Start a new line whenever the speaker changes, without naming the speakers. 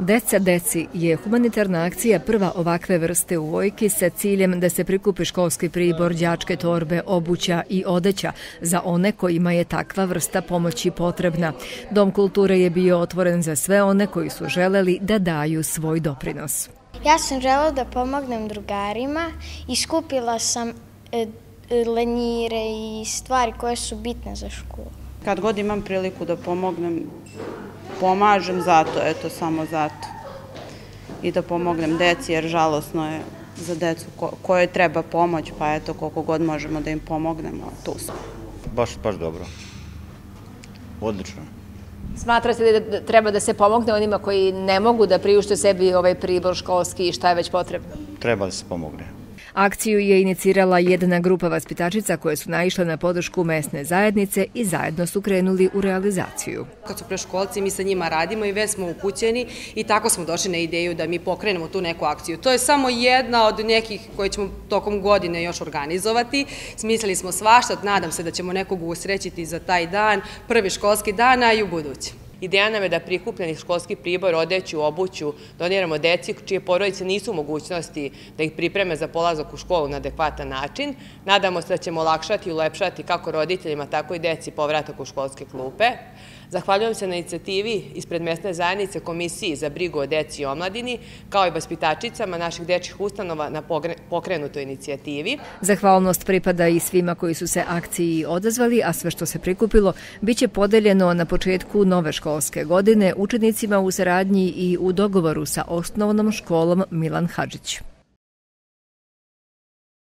Deca deci je humanitarna akcija prva ovakve vrste u Vojki sa ciljem da se prikupi školski pribor, đačke torbe, obuća i odeća za one kojima je takva vrsta pomoći potrebna. Dom kulture je bio otvoren za sve one koji su želeli da daju svoj doprinos.
Ja sam želela da pomognem drugarima i skupila sam e, lenjire i stvari koje su bitne za školu.
Kad god imam priliku da pomognem, pomažem zato, eto samo zato. I da pomognem deci, jer žalosno je za decu ko, koje treba pomoć, pa eto koliko god možemo da im pomognemo, tu smo.
Baš, baš dobro. Odlično.
Smatrate da treba da se pomogne onima koji ne mogu da priušte sebi ovaj pribor školski i šta je već potrebno?
Treba da se pomogne.
Akciju je inicirala jedna grupa vaspitačica koje su naišle na podršku mesne zajednice i zajedno su krenuli u realizaciju.
Kad su preškolci, mi sa njima radimo i već smo upućeni i tako smo došli na ideju da mi pokrenemo tu neku akciju. To je samo jedna od nekih koje ćemo tokom godine još organizovati. Smislili smo svašta, nadam se da ćemo nekog usrećiti za taj dan, prvi školski dan, a i u budući.
Ideja nam je da prikupljeni školski pribor, odeću, obuću, doniramo deci čije porodice nisu mogućnosti da ih pripreme za polazak u školu na adekvatan način. Nadamo se da ćemo olakšati i ulepšati kako roditeljima, tako i deci povratak u školske klupe. Zahvaljujem se na inicijativi ispred mesne zajednice Komisiji za brigu o deci i omladini, kao i vaspitačicama naših dečih ustanova na pokrenutoj inicijativi.
Zahvalnost pripada i svima koji su se akciji odazvali, a sve što se prikupilo biće podeljeno na početku nove školske godine učenicima u saradnji i u dogovoru sa osnovnom školom Milan Hadžić.